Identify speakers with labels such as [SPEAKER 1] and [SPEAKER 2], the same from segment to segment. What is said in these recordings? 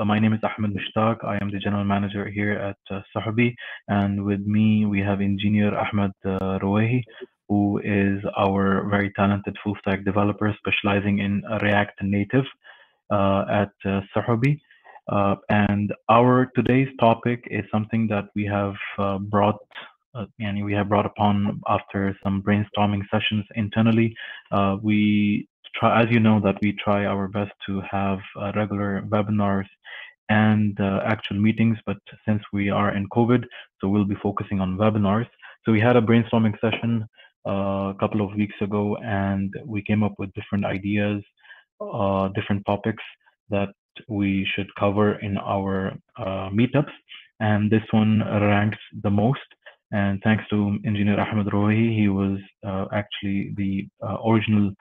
[SPEAKER 1] Uh, my name is Ahmad Mushtaq. I am the general manager here at uh, Sahabi. And with me, we have engineer Ahmed uh, who is our very talented full stack developer specializing in React Native uh, at uh, Sahabi. Uh, and our today's topic is something that we have uh, brought uh, and we have brought upon after some brainstorming sessions internally. Uh, we try, as you know, that we try our best to have uh, regular webinars and uh, actual meetings, but since we are in COVID, so we'll be focusing on webinars. So we had a brainstorming session uh, a couple of weeks ago, and we came up with different ideas, uh, different topics that we should cover in our meetups. And this one ranks the most. And thanks to engineer Ahmed Rowaihi, he was uh, actually the uh, original uh,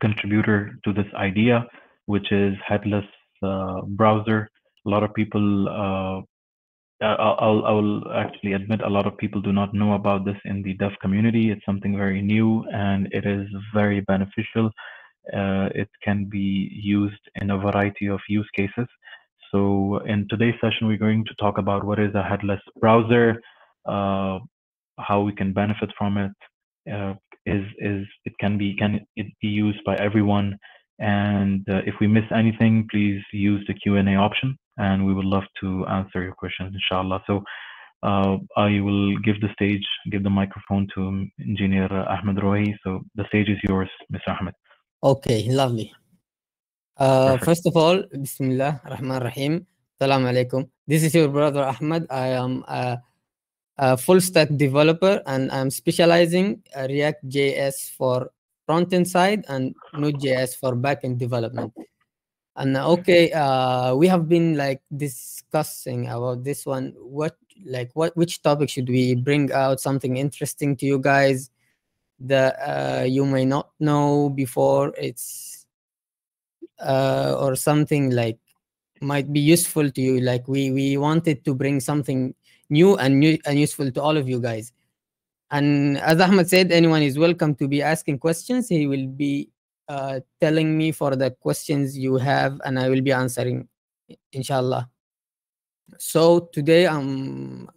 [SPEAKER 1] contributor to this idea, which is headless uh, browser. A lot of people, uh, I'll, I'll actually admit, a lot of people do not know about this in the dev community. It's something very new and it is very beneficial. Uh, it can be used in a variety of use cases. So in today's session, we're going to talk about what is a headless browser, uh, how we can benefit from it. Uh, is is it can be can it be used by everyone? And uh, if we miss anything, please use the Q and A option, and we would love to answer your questions, inshallah. So. Uh, I will give the stage, give the microphone to Engineer Ahmed Rowaihi. So the stage is yours, Mr. Ahmed.
[SPEAKER 2] Okay, lovely. Uh, first of all, Bismillah Rahman Rahim. Salam alaikum. This is your brother Ahmed. I am a, a full stack developer and I'm specializing React JS for front end side and Node.js for backend development. And okay, uh, we have been like discussing about this one. What like what which topic should we bring out? Something interesting to you guys that uh, you may not know before. It's uh, or something like might be useful to you like we we wanted to bring something new and new and useful to all of you guys. And as ahmed said anyone is welcome to be asking questions. He will be uh, telling me for the questions you have and i will be answering inshallah. So today i'm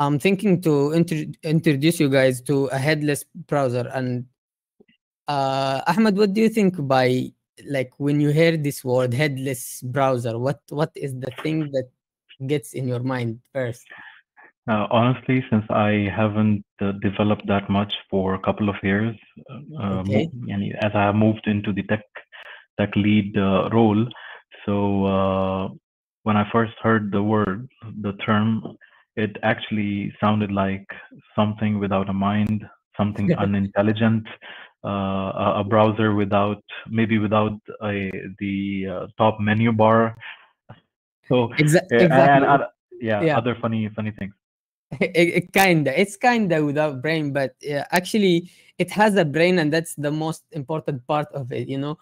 [SPEAKER 2] i'm thinking to introduce you guys to a headless browser. And uh, ahmed what do you think by like when you hear this word headless browser what what is the thing that gets in your mind first
[SPEAKER 1] uh, honestly since i haven't uh, developed that much for a couple of years uh,
[SPEAKER 2] okay.
[SPEAKER 1] and as i moved into the tech tech lead uh, role so uh, when i first heard the word the term it actually sounded like something without a mind something unintelligent uh, a browser without maybe without a, the uh, top menu bar. So
[SPEAKER 2] Exa-
[SPEAKER 1] uh,
[SPEAKER 2] exactly.
[SPEAKER 1] and, and yeah,
[SPEAKER 2] Yeah.
[SPEAKER 1] other funny funny things.
[SPEAKER 2] it, it kinda it's kinda without brain but uh, actually it has a brain and that's the most important part of it you know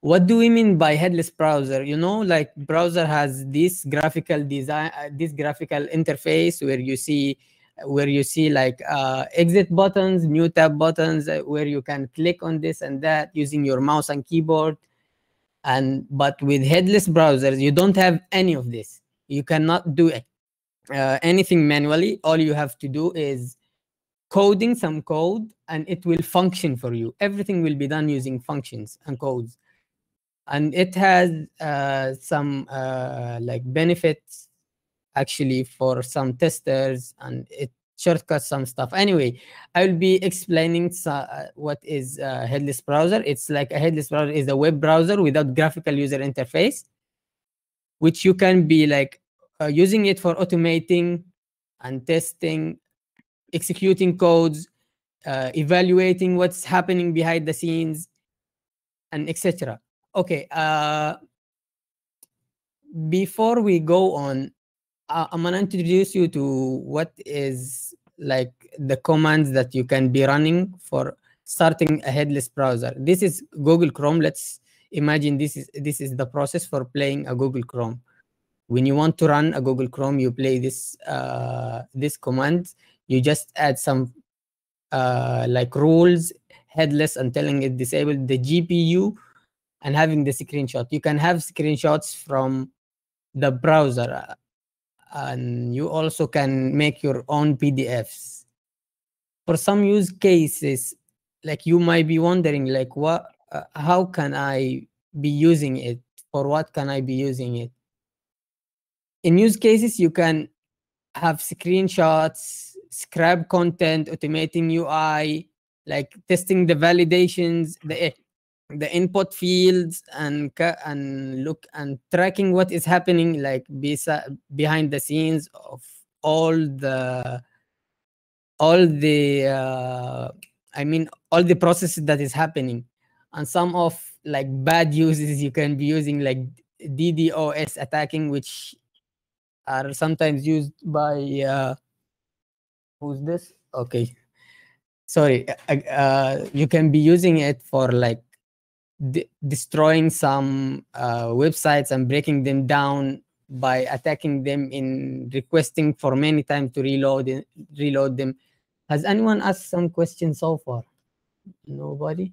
[SPEAKER 2] what do we mean by headless browser you know like browser has this graphical design uh, this graphical interface where you see where you see like uh, exit buttons new tab buttons uh, where you can click on this and that using your mouse and keyboard and but with headless browsers you don't have any of this. You cannot do it uh, anything manually. All you have to do is coding some code and it will function for you. Everything will be done using functions and codes. And it has uh, some uh, like benefits actually for some testers and it shortcuts some stuff. Anyway i will be explaining uh, what is a headless browser. It's like a headless browser is a web browser without graphical user interface which you can be like uh, using it for automating and testing executing codes uh, evaluating what's happening behind the scenes and etc okay uh, before we go on uh, i'm gonna introduce you to what is like the commands that you can be running for starting a headless browser. This is google chrome. Let's imagine this is this is the process for playing a google chrome. When you want to run a google chrome you play this uh, this command. You just add some uh, like rules headless and telling it disable the gpu and having the screenshot. You can have screenshots from the browser and you also can make your own PDFs. For some use cases, like you might be wondering like what uh, how can I be using it? For what can I be using it? In use cases, you can have screenshots, scrap content, automating UI, like testing the validations, the the input fields and and look and tracking what is happening like behind the scenes of all the all the uh, i mean all the processes that is happening. And some of like bad uses you can be using like ddos attacking which are sometimes used by uh, who's this? Okay. Sorry uh, uh, you can be using it for like de destroying some uh, websites and breaking them down by attacking them in requesting for many times to reload it, reload them. Has anyone asked some questions so far? Nobody.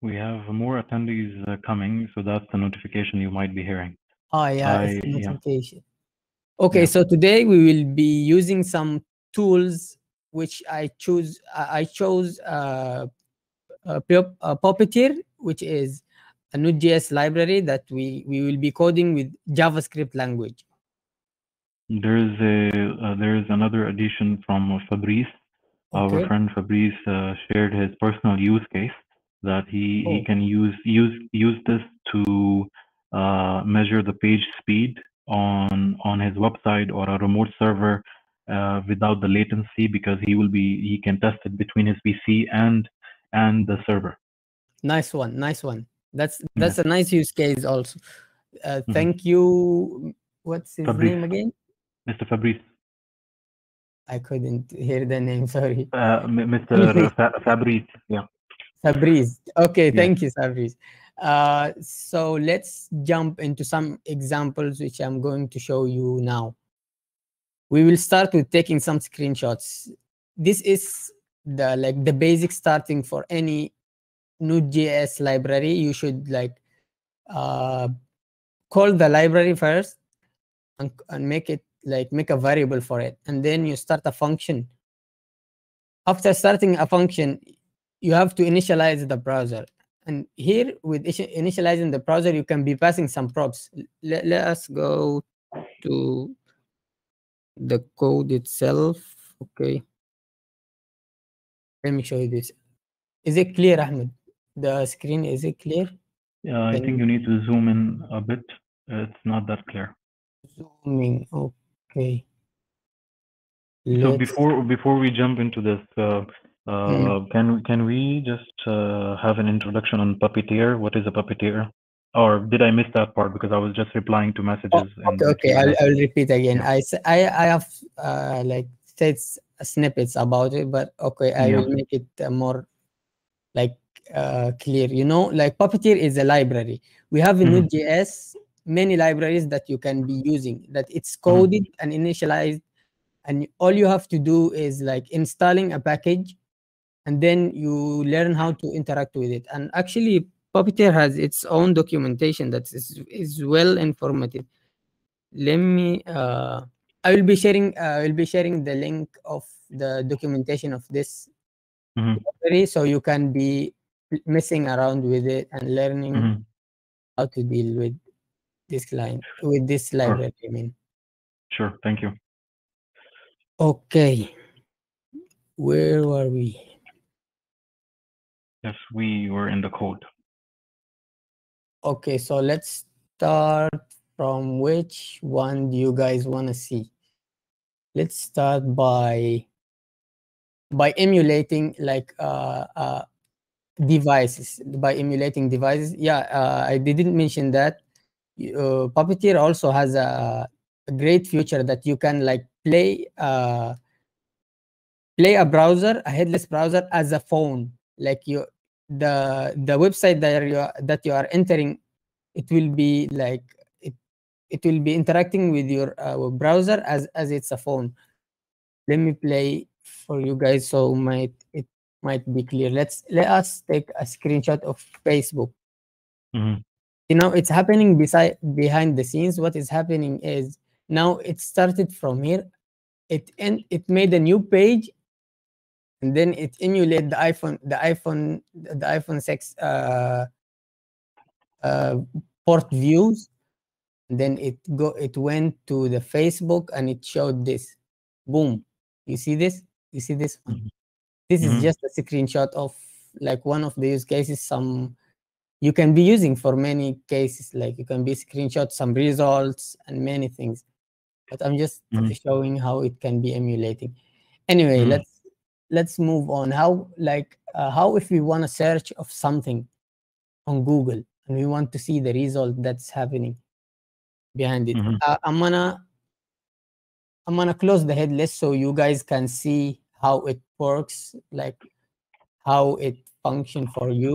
[SPEAKER 1] We have more attendees uh, coming, so that's the notification you might be hearing.
[SPEAKER 2] Oh yeah, I, notification. Yeah. Okay, yeah. so today we will be using some tools which I choose. I chose uh, uh, uh, Puppeteer, which is a Node.js library that we, we will be coding with JavaScript language.
[SPEAKER 1] There is a uh, there is another addition from Fabrice. Okay. Our friend Fabrice uh, shared his personal use case that he, oh. he can use use use this to uh, measure the page speed on on his website or a remote server uh, without the latency because he will be he can test it between his PC and and the server.
[SPEAKER 2] Nice one, nice one. That's that's yeah. a nice use case also. Uh, mm-hmm. Thank you. What's his Fabrice. name again?
[SPEAKER 1] Mr. Fabrice.
[SPEAKER 2] I couldn't hear the name. Sorry.
[SPEAKER 1] Uh, Mr. Fabrice. Yeah.
[SPEAKER 2] Fabrice. Okay. Thank you, Fabrice. Uh, so let's jump into some examples which I'm going to show you now. We will start with taking some screenshots. This is the like the basic starting for any Node.js library. You should like uh, call the library first and, and make it like make a variable for it, and then you start a function. After starting a function, you have to initialize the browser. And here with initializing the browser, you can be passing some props. Let, let us go to the code itself. Okay. Let me show you this. Is it clear, Ahmed? The screen, is it clear?
[SPEAKER 1] Yeah, I think you need to zoom in a bit. It's not that clear.
[SPEAKER 2] Zooming, okay.
[SPEAKER 1] So before before we jump into this, uh, uh, mm. can can we just uh, have an introduction on Puppeteer? What is a Puppeteer? Or did I miss that part because I was just replying to messages?
[SPEAKER 2] Oh, okay, okay. I'll, I'll repeat again. Yeah. I I I have uh, like said snippets about it, but okay, I yeah. will make it uh, more like uh, clear. You know, like Puppeteer is a library. We have in. Node.js many libraries that you can be using that it's mm-hmm. coded mm-hmm. and initialized, and all you have to do is like installing a package, and then you learn how to interact with it. And actually, Puppeteer has its own documentation that is is well informative. Let me. Uh, I will be sharing. Uh, I will be sharing the link of the documentation of this mm-hmm. library, so you can be messing around with it and learning mm-hmm. how to deal with this client with this library. Sure. I mean,
[SPEAKER 1] sure. Thank you.
[SPEAKER 2] Okay, where were we?
[SPEAKER 1] Yes, we were in the code.
[SPEAKER 2] Okay, so let's start from which one do you guys want to see? Let's start by by emulating like uh, uh, devices by emulating devices. Yeah, uh, I didn't mention that. Uh, Puppeteer also has a, a, great feature that you can like play uh, play a browser, a headless browser as a phone. Like you, the the website that you are, that you are entering, it will be like it will be interacting with your uh, browser as as it's a phone. Let me play for you guys so might it might be clear. Let's let us take a screenshot of facebook.
[SPEAKER 1] Mhm.
[SPEAKER 2] you know it's happening beside behind the scenes. What is happening is now it started from here. It and it made a new page and then it emulate the iphone the iphone the iphone 6 uh, uh, port views then it go it went to the facebook and it showed this. Boom. You see this? You see this one?
[SPEAKER 1] Mhm.
[SPEAKER 2] this is
[SPEAKER 1] Mhm.
[SPEAKER 2] just a screenshot of like one of the use cases. Some you can be using for many cases like you can be screenshot some results and many things. But i'm just
[SPEAKER 1] Mhm.
[SPEAKER 2] showing how it can be emulating. Anyway
[SPEAKER 1] Mhm.
[SPEAKER 2] let's let's move on. How like uh, how if we want to search of something on google and we want to see the result that's happening behind it
[SPEAKER 1] Mhm.
[SPEAKER 2] uh, i'm gonna i'm gonna close the headless so you guys can see how it works like how it function for you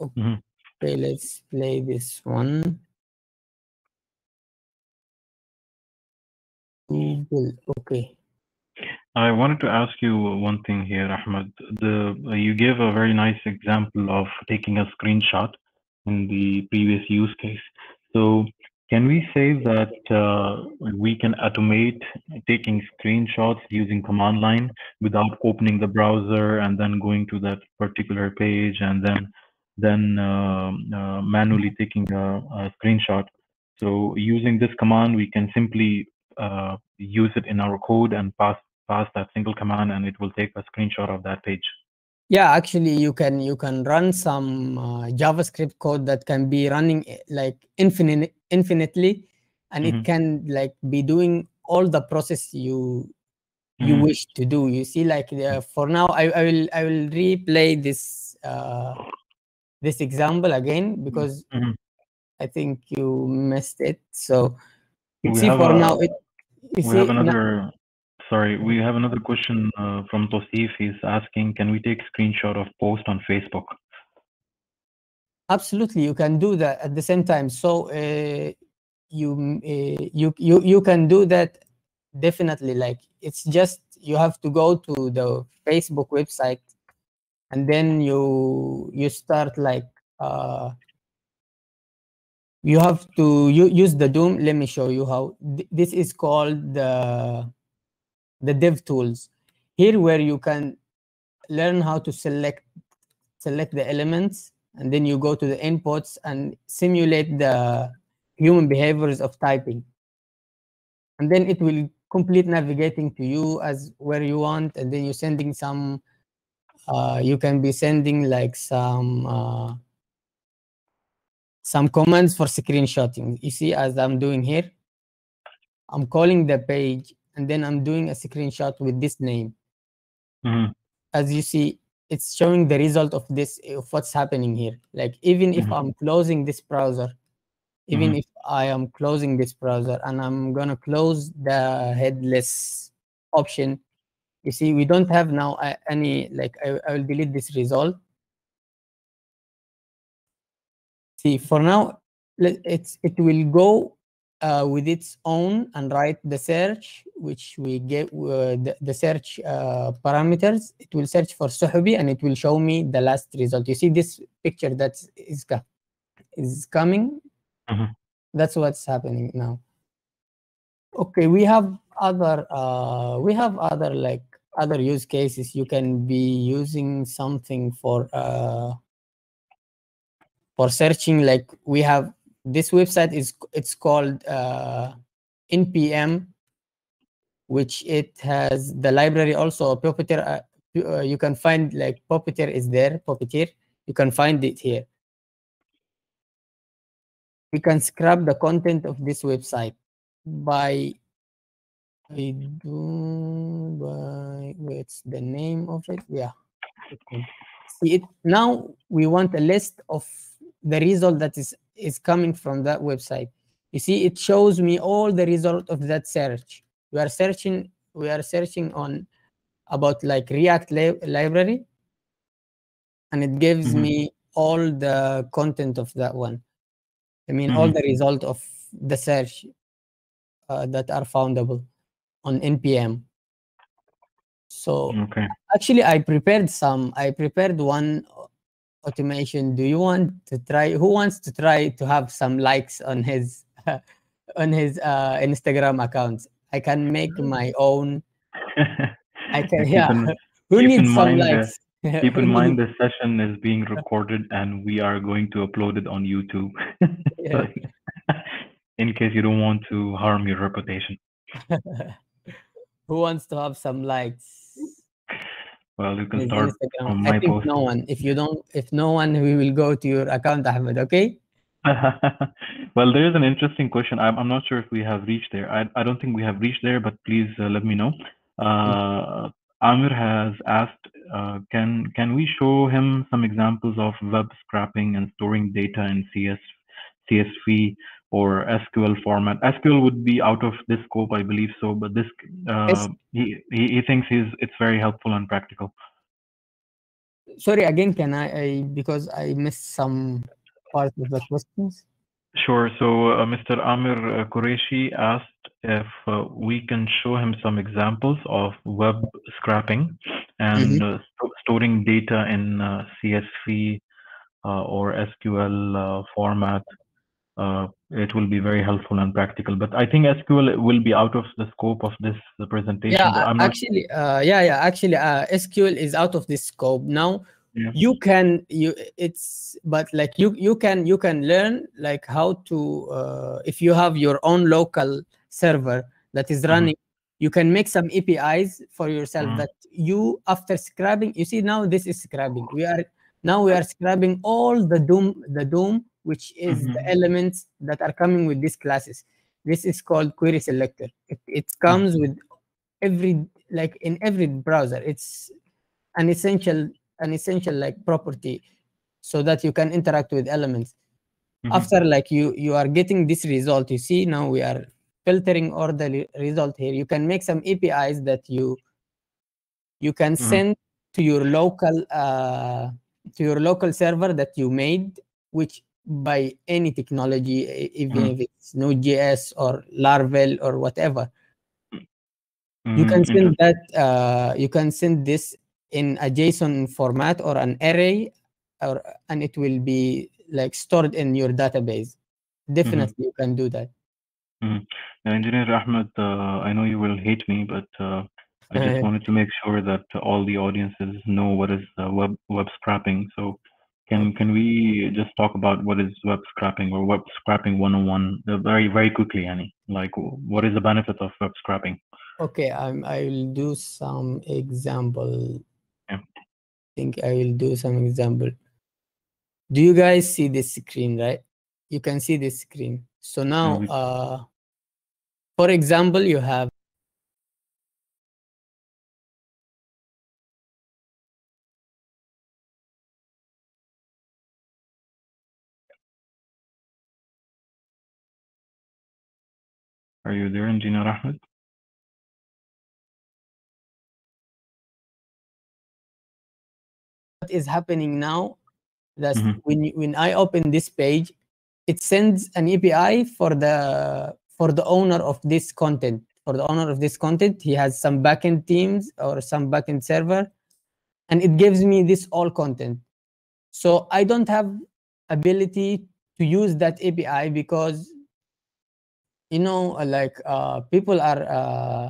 [SPEAKER 1] Mhm.
[SPEAKER 2] okay let's play this one google okay
[SPEAKER 1] I wanted to ask you one thing here, Ahmed. The you gave a very nice example of taking a screenshot in the previous use case. So can we say that uh, we can automate taking screenshots using command line without opening the browser and then going to that particular page and then then um, uh, manually taking a, a screenshot? So using this command, we can simply uh, use it in our code and pass pass that single command and it will take a screenshot of that page.
[SPEAKER 2] Yeah actually you can you can run some uh, javascript code that can be running eh, like infinite infinitely and
[SPEAKER 1] Mhm.
[SPEAKER 2] it can like be doing all the process you you
[SPEAKER 1] Mhm.
[SPEAKER 2] wish to do you see like uh, for now I, I will i will replay this uh this example again because
[SPEAKER 1] Mhm.
[SPEAKER 2] i think you missed it so you
[SPEAKER 1] We
[SPEAKER 2] see for
[SPEAKER 1] a
[SPEAKER 2] now it you
[SPEAKER 1] we
[SPEAKER 2] see
[SPEAKER 1] have another sorry we have another question uh, from Tosif. He's asking, can we take screenshot of post on Facebook?
[SPEAKER 2] absolutely you can do that at the same time so uh, you uh, you you you can do that definitely like it's just you have to go to the facebook website and then you you start like uh you have to u- use the DOM let me show you how Th- this is called the the dev tools. Here where you can learn how to select select the elements and then you go to the inputs and simulate the human behaviors of typing. And then it will complete navigating to you as where you want and then you're sending some uh, you can be sending like some uh, some commands for screenshotting. You see as i'm doing here i'm calling the page and then i'm doing a screenshot with this name
[SPEAKER 1] Mhm.
[SPEAKER 2] as you see it's showing the result of this of what's happening here like even if
[SPEAKER 1] Mhm.
[SPEAKER 2] i'm closing this browser even
[SPEAKER 1] Mhm.
[SPEAKER 2] if i am closing this browser and i'm gonna close the headless option you see we don't have now uh, any like I, I will delete this result see for now it's it will go uh, with its own and write the search which we get uh, the, the search uh, parameters. It will search for suhubi and it will show me the last result. You see this picture that is is coming?
[SPEAKER 1] Mhm.
[SPEAKER 2] that's what's happening now. Okay we have other uh we have other like other use cases. You can be using something for uh for searching like we have this website is it's called uh npm which it has the library also puppeteer uh, you- uh, can find like puppeteer is there puppeteer you can find it here we can scrap the content of this website by I do by what's the name of it? Yeah. See it now we want a list of the result that is is coming from that website. You see, it shows me all the result of that search. We are searching we are searching on about like React li- library and it gives
[SPEAKER 1] Mhm.
[SPEAKER 2] me all the content of that one. I mean all
[SPEAKER 1] Mhm.
[SPEAKER 2] the result of the search uh, that are foundable on npm. So
[SPEAKER 1] Okay.
[SPEAKER 2] actually i prepared some i prepared one automation do you want to try who wants to try to have some likes on his on his uh, instagram accounts i can make my own. I can yeah.
[SPEAKER 1] in-
[SPEAKER 2] who needs some
[SPEAKER 1] mind, uh,
[SPEAKER 2] likes?
[SPEAKER 1] Keep in mind this session is being recorded and we are going to upload it on YouTube. So, in case you don't want to harm your reputation.
[SPEAKER 2] who wants to have some likes
[SPEAKER 1] Well, you can start
[SPEAKER 2] Instagram?
[SPEAKER 1] on
[SPEAKER 2] I think
[SPEAKER 1] post.
[SPEAKER 2] no one. If you don't, if no one, we will go to your account, Ahmed. Okay.
[SPEAKER 1] well, there is an interesting question. I'm, I'm not sure if we have reached there. I, I don't think we have reached there, but please uh, let me know. Uh, Amir has asked, uh, can can we show him some examples of web scraping and storing data in CS, CSV or SQL format? SQL would be out of this scope, I believe so, but this uh, he, he thinks he's it's very helpful and practical.
[SPEAKER 2] Sorry again. Can I? I because I missed some part of the questions.
[SPEAKER 1] Sure. So uh, Mr. Amir uh, Qureshi asked if uh, we can show him some examples of web scraping and uh, sto- storing data in uh, CSV uh, or SQL uh, format. Uh, it will be very helpful and practical. But I think SQL will be out of the scope of this presentation.
[SPEAKER 2] Yeah,
[SPEAKER 1] I'm not.
[SPEAKER 2] actually, uh, yeah, yeah, actually, uh, SQL is out of this scope now.
[SPEAKER 1] Yeah.
[SPEAKER 2] You can you it's but like you you can you can learn like how to uh, if you have your own local server that is
[SPEAKER 1] Mhm.
[SPEAKER 2] running, you can make some APIs for yourself
[SPEAKER 1] Mhm.
[SPEAKER 2] that you after scrubbing. You see now this is scrubbing. We are now we are scrubbing all the DOM the DOM which is the
[SPEAKER 1] Mhm.
[SPEAKER 2] elements that are coming with these classes. This is called query selector. It, it comes with every like in every browser it's an essential an essential like property so that you can interact with elements
[SPEAKER 1] Mhm.
[SPEAKER 2] after like you you are getting this result you see now we are filtering all the re- result here you can make some apis that you you can
[SPEAKER 1] Mhm.
[SPEAKER 2] send to your local uh to your local server that you made which by any technology even
[SPEAKER 1] Mhm.
[SPEAKER 2] if it's node.js or laravel or whatever you
[SPEAKER 1] Mhm.
[SPEAKER 2] can send
[SPEAKER 1] Interesting.
[SPEAKER 2] that uh, you can send this in a json format or an array or and it will be like stored in your database definitely you can do that
[SPEAKER 1] Mhm. Now, Engineer Ahmed, uh, I know you will hate me, but uh, I just wanted to make sure that all the audiences know what is uh, web web scraping. So, can can we just talk about what is web scraping or web scraping 101 uh, very very quickly, Annie? Like, what is the benefit of web scraping?
[SPEAKER 2] okay um, i will do some example
[SPEAKER 1] Yeah.
[SPEAKER 2] i think i will do some example do you guys see this screen right you can see this screen so now uh for example you have
[SPEAKER 1] you there, Engineer Ahmed?
[SPEAKER 2] what is happening now that's
[SPEAKER 1] Mhm.
[SPEAKER 2] when you, when i open this page it sends an api for the for the owner of this content for the owner of this content he has some backend teams or some backend server and it gives me this all content so i don't have ability to use that api because you know like uh, people are uh,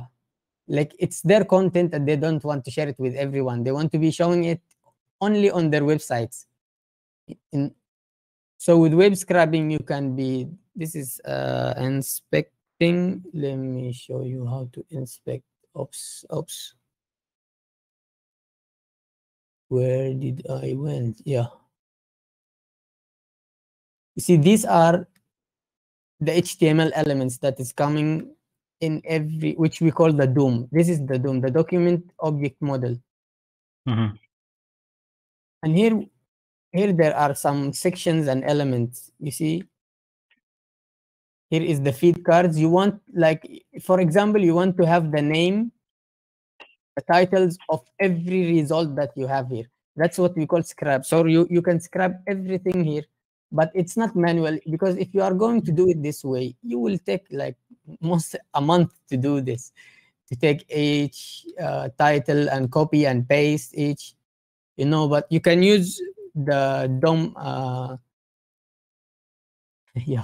[SPEAKER 2] like it's their content and they don't want to share it with everyone. They want to be showing it only on their websites. In so with web scrubbing you can be this is uh inspecting. Let me show you how to inspect. Oops oops. Where did i went? Yeah. You see these are the html elements that is coming in every which we call the DOM. This is the DOM the document object model.
[SPEAKER 1] Mhm.
[SPEAKER 2] and here here there are some sections and elements you see? Here is the feed cards. You want like for example you want to have the name the titles of every result that you have here. That's what we call scrap. So you you can scrap everything here but it's not manual because if you are going to do it this way you will take like most a month to do this to take each uh, title and copy and paste each you know but you can use the DOM. Uh, yeah,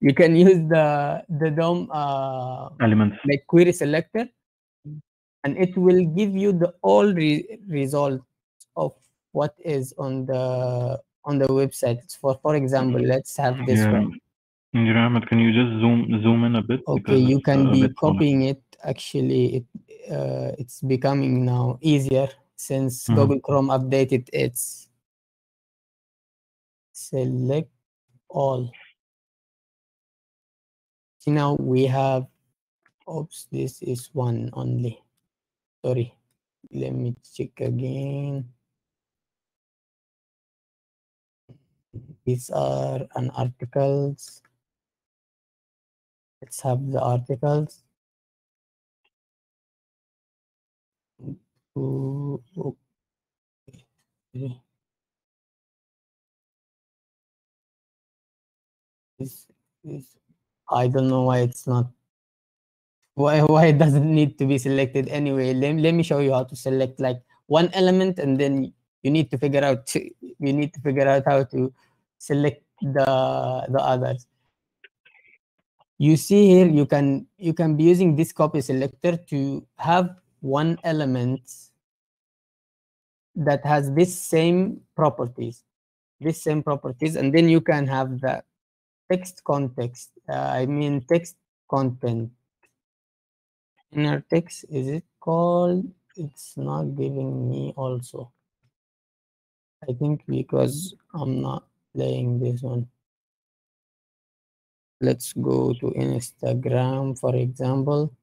[SPEAKER 2] you can use the the DOM uh,
[SPEAKER 1] Elements.
[SPEAKER 2] like query selector, and it will give you the all re- results of what is on the on the website. For for example, let's have this
[SPEAKER 1] Yeah.
[SPEAKER 2] one.
[SPEAKER 1] Engineer Ahmed, can you just zoom zoom in a bit?
[SPEAKER 2] Okay, you can be copying it. Actually, it uh, it's becoming now easier since
[SPEAKER 1] Mhm.
[SPEAKER 2] Google Chrome updated its select all. See now we have. Oops, this is one only. Sorry, let me check again. These are an articles. Let's have the articles. Ooh, okay. This, this, I don't know why it's not. Why why it doesn't need to be selected anyway? Let, let me show you how to select like one element, and then you need to figure out you need to figure out how to select the the others. You see here, you can you can be using this copy selector to have one element that has this same properties, this same properties, and then you can have the text context. Uh, I mean text content. Inner text is it called? It's not giving me also. I think because I'm not playing this one. Let's go to Instagram, for example.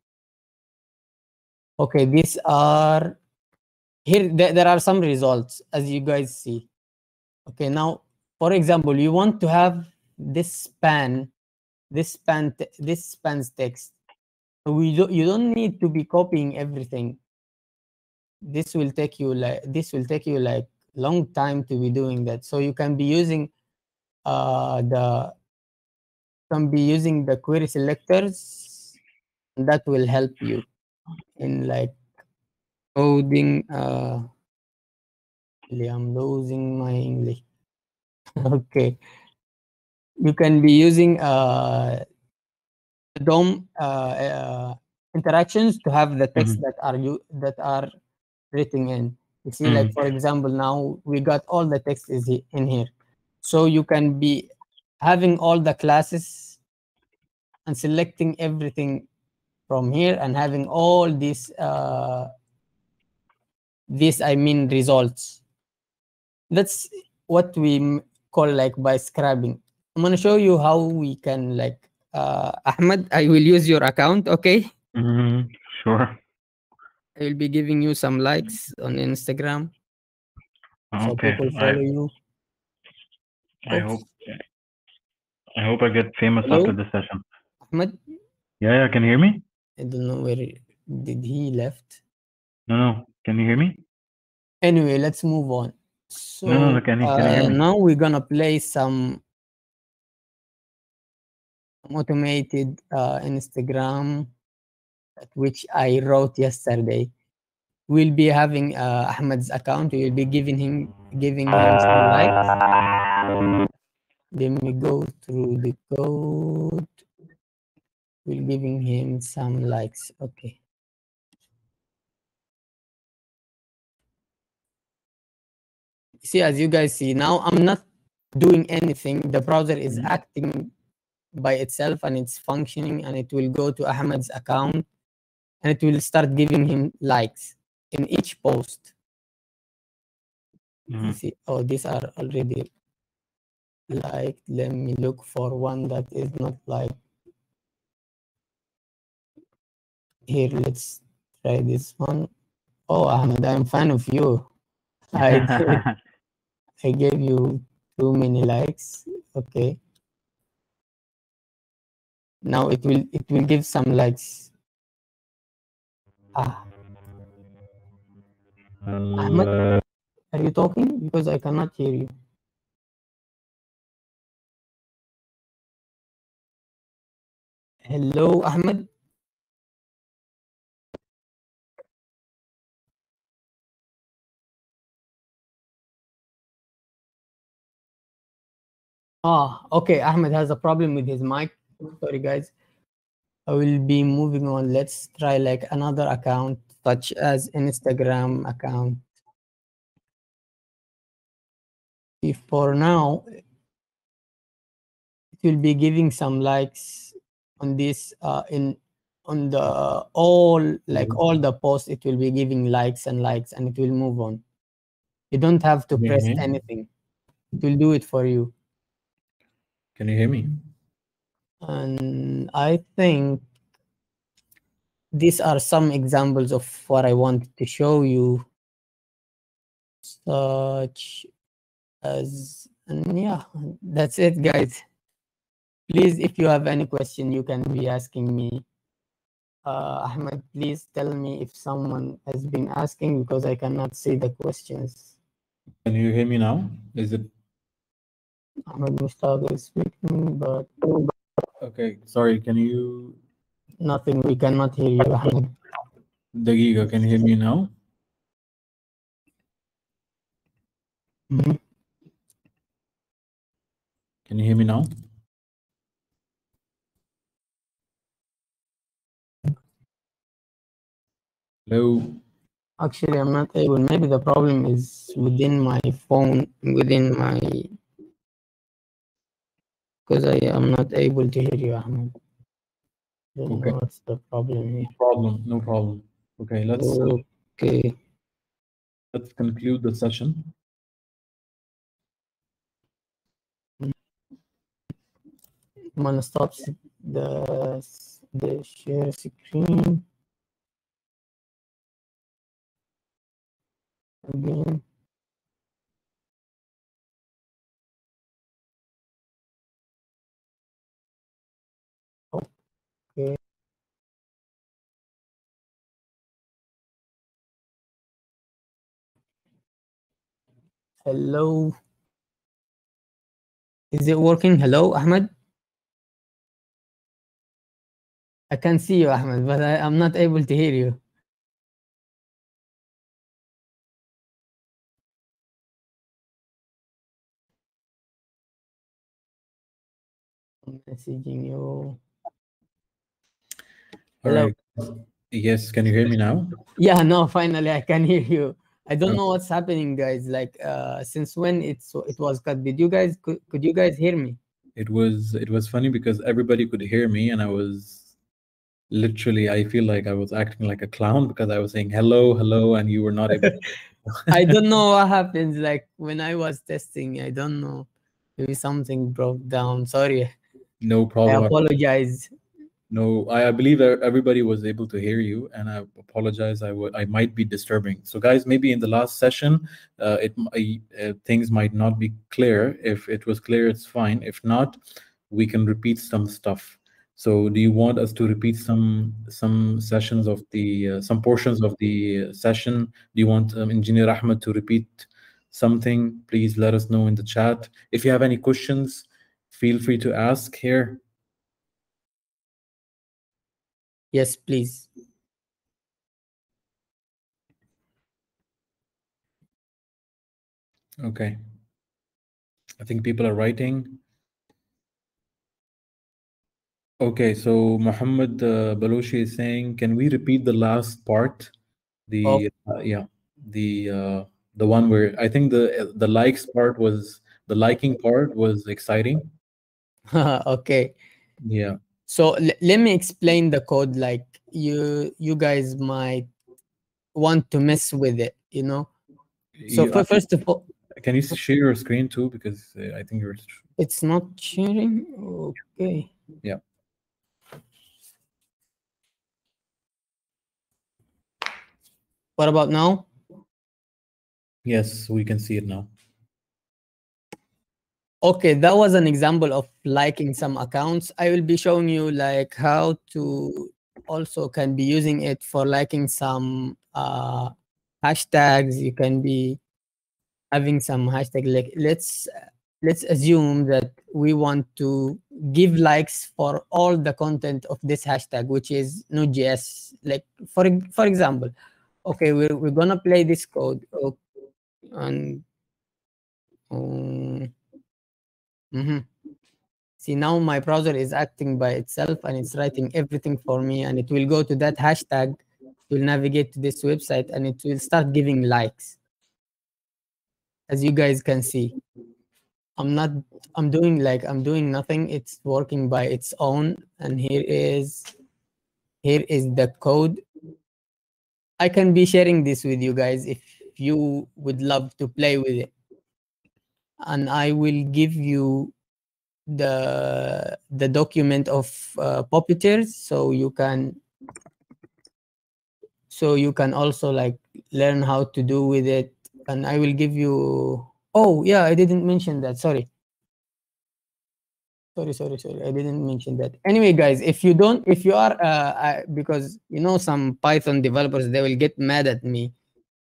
[SPEAKER 2] Okay, these are here. There, are some results as you guys see. Okay, now for example, you want to have this span, this span, this spans text. We don't, you don't need to be copying everything. This will take you like this will take you like long time to be doing that. So you can be using the can be using the query selectors that will help you in like coding uh I'm losing my English. okay. You can be using uh DOM uh, uh interactions to have the text that are you that are written in. You see, like
[SPEAKER 1] Mhm.
[SPEAKER 2] for example, now we got all the text is in here. So you can be having all the classes and selecting everything from here and having all these uh these I mean results. That's what we call like by scrubbing. I'm gonna show you how we can like uh Ahmed, I will use your account, okay?
[SPEAKER 1] Mhm. Sure.
[SPEAKER 2] I will be giving you some likes on Instagram so people follow
[SPEAKER 1] I
[SPEAKER 2] you.
[SPEAKER 1] I hope I hope I get famous
[SPEAKER 2] Hello?
[SPEAKER 1] after this session.
[SPEAKER 2] Ahmed,
[SPEAKER 1] Yeah, yeah. Can you hear me?
[SPEAKER 2] I don't know where did he left.
[SPEAKER 1] No, no. Can you hear me?
[SPEAKER 2] Anyway, let's move on. So
[SPEAKER 1] No, no, can you- can you hear
[SPEAKER 2] uh,
[SPEAKER 1] me?
[SPEAKER 2] now we're gonna play some automated uh, Instagram which I wrote yesterday. We'll be having uh, Ahmed's account. We'll be giving him giving him some likes. Let me go through the code. We're giving him some likes. Okay. See, as you guys see now, I'm not doing anything. The browser is
[SPEAKER 1] Mhm.
[SPEAKER 2] acting by itself and it's functioning, and it will go to Ahmed's account and it will start giving him likes in each post. You
[SPEAKER 1] Mhm.
[SPEAKER 2] see, oh, these are already liked. Let me look for one that is not liked. Here, let's try this one. Oh, Ahmed, I'm fan of you. I did. I gave you too many likes. Okay. Now it will it will give some likes. Ah, Ahmed? are you talking? Because I cannot hear you. Hello, Ahmed. Ah, okay. Ahmed has a problem with his mic. Sorry, guys. I will be moving on. Let's try like another account, such as an Instagram account. If for now, it will be giving some likes on this uh, in on the all like all the posts. It will be giving likes and likes, and it will move on. You don't have to press anything. It will do it for you.
[SPEAKER 1] Can you hear me?
[SPEAKER 2] and I think these are some examples of what I wanted to show you, such as, and yeah, that's it, guys. Please, if you have any question, you can be asking me. Uh, Ahmed, please tell me if someone has been asking because I cannot see the questions.
[SPEAKER 1] Can you hear me now? Is it
[SPEAKER 2] Ahmad Mushtaq is speaking, but
[SPEAKER 1] okay? Sorry, can you
[SPEAKER 2] nothing. We cannot hear you, Ahmed.
[SPEAKER 1] Dagiga, can you hear me now?
[SPEAKER 2] Mhm.
[SPEAKER 1] Can you hear me now? Hello.
[SPEAKER 2] Actually, I'm not able. Maybe the problem is within my phone, within my. Because I am not able to hear you, Ahmed. Don't
[SPEAKER 1] Okay.
[SPEAKER 2] what's the problem here.
[SPEAKER 1] Problem, no problem. Okay, let's uh,
[SPEAKER 2] Okay.
[SPEAKER 1] let's conclude the session.
[SPEAKER 2] I'm gonna stop the the share screen. Again. Hello. Is it working? Hello, Ahmed? I can see you, Ahmed, but I, I'm not able to hear you. I'm messaging you.
[SPEAKER 1] All
[SPEAKER 2] Hello.
[SPEAKER 1] right. Yes, can you hear me now?
[SPEAKER 2] Yeah, no, finally I can hear you. I don't know what's happening, guys. Like, uh, since when it's it was cut? Did you guys could, could you guys hear me?
[SPEAKER 1] It was it was funny because everybody could hear me and I was literally I feel like I was acting like a clown because I was saying hello, hello, and you were not able to
[SPEAKER 2] I don't know what happens. Like when I was testing, I don't know. Maybe something broke down. Sorry.
[SPEAKER 1] no problem.
[SPEAKER 2] I apologize.
[SPEAKER 1] No, I, I believe everybody was able to hear you, and I apologize. I I might be disturbing. So, guys, maybe in the last session, uh, it uh, things might not be clear. If it was clear, it's fine. If not, we can repeat some stuff. So, do you want us to repeat some some sessions of the uh, some portions of the uh, session? Do you want um, Engineer Ahmed to repeat something? Please let us know in the chat. If you have any questions, feel free to ask here.
[SPEAKER 2] Yes, please.
[SPEAKER 1] Okay. I think people are writing. Okay, so Muhammad uh, Balochi is saying, can we repeat the last part? The uh, yeah, the uh, the one where I think the the likes part was the liking part was exciting.
[SPEAKER 2] okay.
[SPEAKER 1] Yeah.
[SPEAKER 2] So l- let me explain the code. Like you, you guys might want to mess with it. You know. So first of all,
[SPEAKER 1] can you share your screen too? Because uh, I think you're
[SPEAKER 2] it's not sharing. Okay.
[SPEAKER 1] Yeah.
[SPEAKER 2] What about now?
[SPEAKER 1] yes, we can see it now.
[SPEAKER 2] Okay, that was an example of liking some accounts. I will be showing you like how to also can be using it for liking some uh, hashtags. You can be having some hashtag like let's let's assume that we want to give likes for all the content of this hashtag, which is Node.js. Like for for example, okay, we're we're gonna play this code, okay, and um, Mhm. See, now my browser is acting by itself and it's writing everything for me and it will go to that hashtag, it will navigate to this website and it will start giving likes. As you guys can see. I'm not, I'm doing like, I'm doing nothing. It's working by its own. And here is, here is the code. I can be sharing this with you guys if you would love to play with it. And I will give you the the document of uh, puppeteers so you can so you can also like learn how to do with it. And i will give you oh yeah i didn't mention that sorry. Sorry sorry sorry i didn't mention that. Anyway guys if you don't if you are uh, I, because you know some python developers they will get mad at me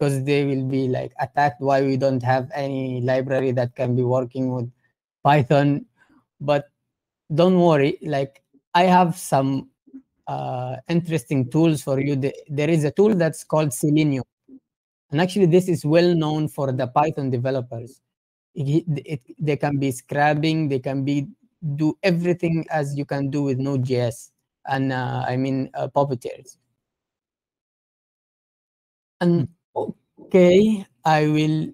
[SPEAKER 2] because they will be like attacked. Why we don't have any library that can be working with python? But don't worry like i have some uh, interesting tools for you. There is a tool that's called selenium. And actually this is well known for the python developers. It, it, they can be scrubbing they can be do everything as you can do with node.js and uh, i mean uh, puppeteers and okay i will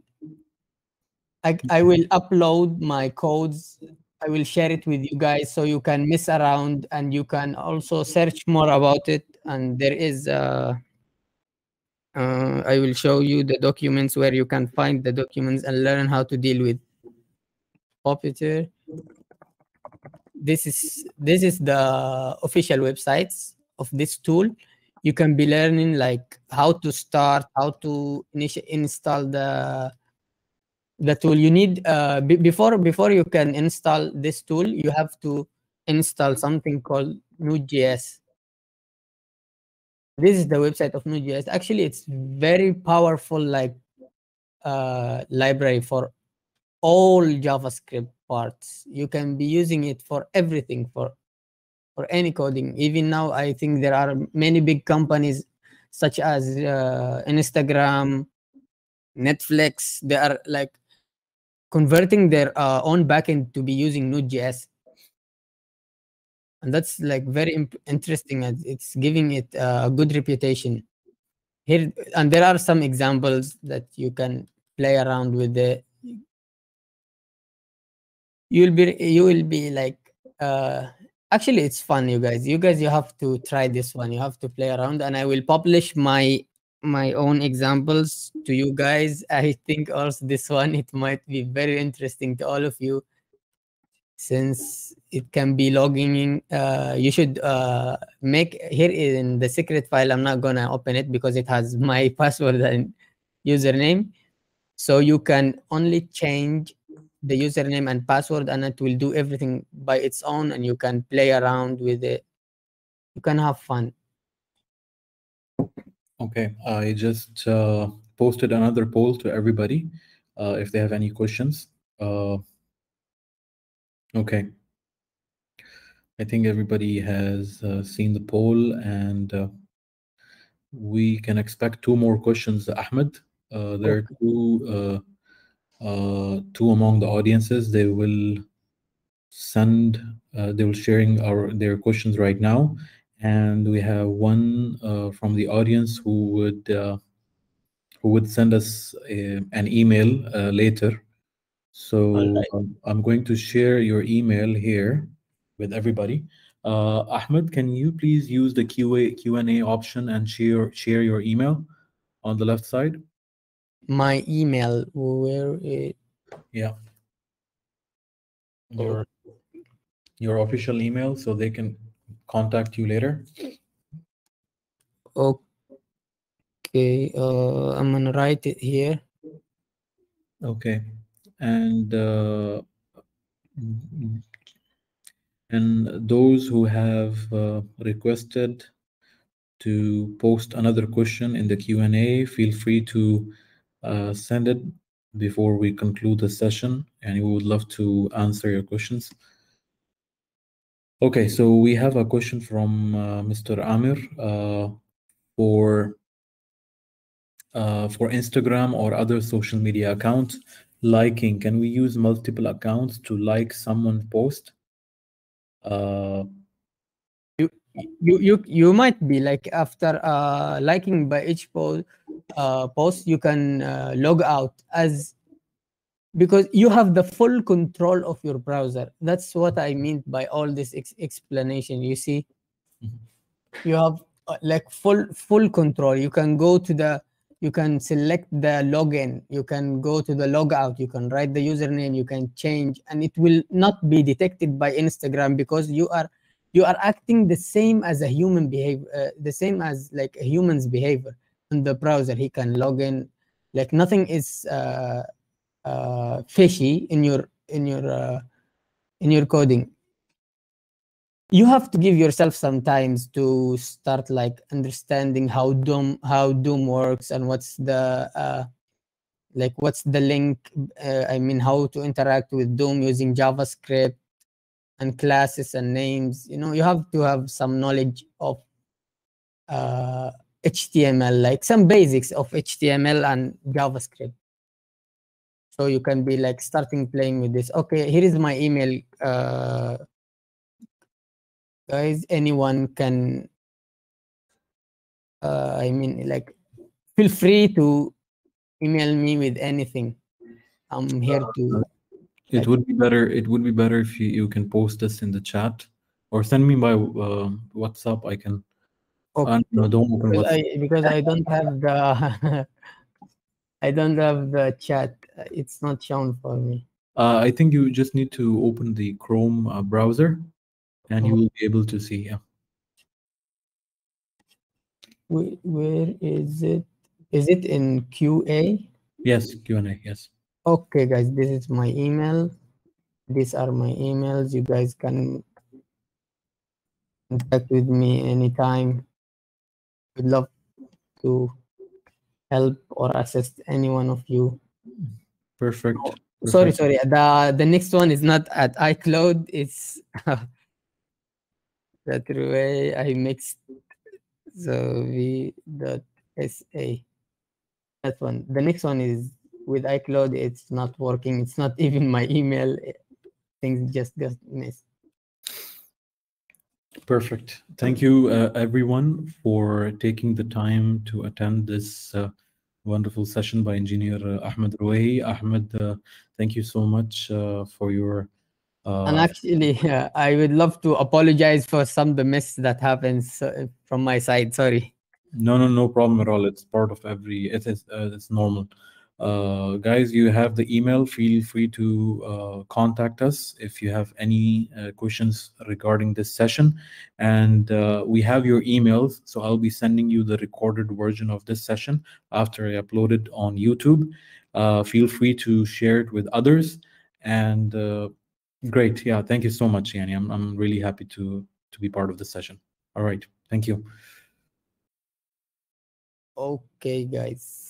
[SPEAKER 2] I, I will upload my codes I will share it with you guys so you can mess around and you can also search more about it. And there is, uh, uh, I will show you the documents where you can find the documents and learn how to deal with Puppeteer. This is this is the official websites of this tool. You can be learning like how to start, how to install the the tool. You need uh, before before you can install this tool you have to install something called node.js this is the website of node.js actually it's very powerful like uh, library for all javascript parts. You can be using it for everything for for any coding even now i think there are many big companies such as uh, instagram netflix they are like converting their uh, own backend to be using Node.js. And that's like very interesting it's giving it uh, a good reputation. Here and there are some examples that you can play around with the you'll be you will be like uh actually it's fun you guys you guys you have to try this one you have to play around and i will publish my my own examples to you guys. I think also this one, it might be very interesting to all of you since it can be logging in. Uh, you should uh, make here in the secret file. I'm not gonna open it because it has my password and username. So you can only change the username and password and it will do everything by its own and you can play around with it. You can have fun.
[SPEAKER 1] Okay, I just uh, posted another poll to everybody uh, if they have any questions. Uh, okay. I think everybody has uh, seen the poll and uh, we can expect two more questions, Ahmed. Uh, there are two, two among the audiences. They will send, uh, they will sharing our their questions right now and we have one uh, from the audience who would uh, who would send us a, an email uh, later. So right. um, I'm going to share your email here with everybody. Uh, Ahmed, can you please use the QA Q&A option and share share your email on the left side?
[SPEAKER 2] My email, where it?
[SPEAKER 1] Yeah. Your your official email, so they can contact you later?
[SPEAKER 2] Okay, uh, I'm gonna write it here.
[SPEAKER 1] Okay, and uh, and those who have uh, requested to post another question in the Q&A, feel free to uh, send it before we conclude the session, and we would love to answer your questions. Okay, so we have a question from uh, Mr. Amir uh, for uh, for Instagram or other social media account. liking. Can we use multiple accounts to like someone's post? Uh,
[SPEAKER 2] you you you might be like after uh liking by each post uh post you can uh, log out as because you have the full control of your browser. That's what i mean by all this ex explanation you see?
[SPEAKER 1] Mhm.
[SPEAKER 2] you have uh, like full full control. You can go to the you can select the login. You can go to the logout. You can write the username. You can change and it will not be detected by instagram because you are you are acting the same as a human behavior uh, the same as like a human's behavior in the browser he can log in. Like nothing is uh, uh, fishy in your in your uh, in your coding. You have to give yourself some times to start like understanding how DOM how DOM works and what's the uh, like what's the link uh, i mean how to interact with DOM using javascript and classes and names. You know you have to have some knowledge of uh, html like some basics of html and javascript so you can be like starting playing with this okay here is my email uh, guys anyone can uh, i mean like feel free to email me with anything i'm here to
[SPEAKER 1] it would be better. It would be better if you, you can post this in the chat or send me by uh, WhatsApp. I can.
[SPEAKER 2] Okay.
[SPEAKER 1] Uh, no, don't open
[SPEAKER 2] because
[SPEAKER 1] WhatsApp.
[SPEAKER 2] I, because I don't have the I don't have the chat. It's not shown for me.
[SPEAKER 1] Uh, I think you just need to open the Chrome uh, browser, and you
[SPEAKER 2] Oh.
[SPEAKER 1] will be able to see. Yeah.
[SPEAKER 2] Where, where is it? Is it in QA?
[SPEAKER 1] Yes. Q and A. Yes.
[SPEAKER 2] Okay, guys, this is my email. These are my emails. You guys can contact with me anytime. Would love to help or assist any one of you.
[SPEAKER 1] Perfect.
[SPEAKER 2] Oh, sorry,
[SPEAKER 1] Perfect.
[SPEAKER 2] sorry. The the next one is not at iCloud. It's that way I mixed so v dot sa. That one. The next one is with iCloud. It's not working. It's not even my email. Things just got missed.
[SPEAKER 1] Perfect. Thank you, uh, everyone, for taking the time to attend this uh, wonderful session by Engineer uh, Ahmed Rowaihi. Ahmed, uh, thank you so much uh, for your.
[SPEAKER 2] And
[SPEAKER 1] Uh,
[SPEAKER 2] actually, I would love to apologize for some of the mess that happens from my side. Sorry.
[SPEAKER 1] no, no, no problem at all. It's part of every. It is. Uh, it's normal. Uh, guys, you have the email. Feel free to uh, contact us if you have any uh, questions regarding this session. And uh, we have your emails, so I'll be sending you the recorded version of this session after I upload it on YouTube. Uh, feel free to share it with others. And uh, great, yeah, thank you so much, Yani. I'm I'm really happy to to be part of this session. All right, thank you.
[SPEAKER 2] Okay, guys.